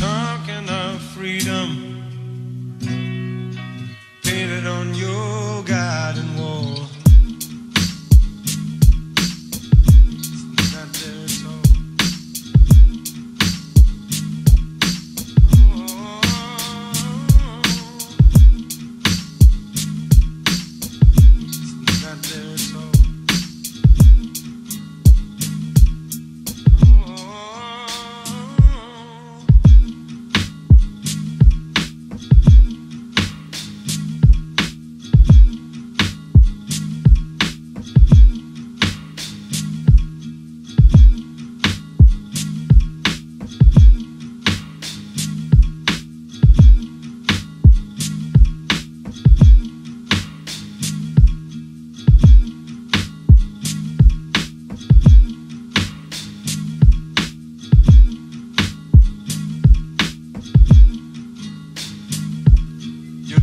talking of freedom. Painted on your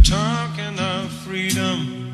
Talking of freedom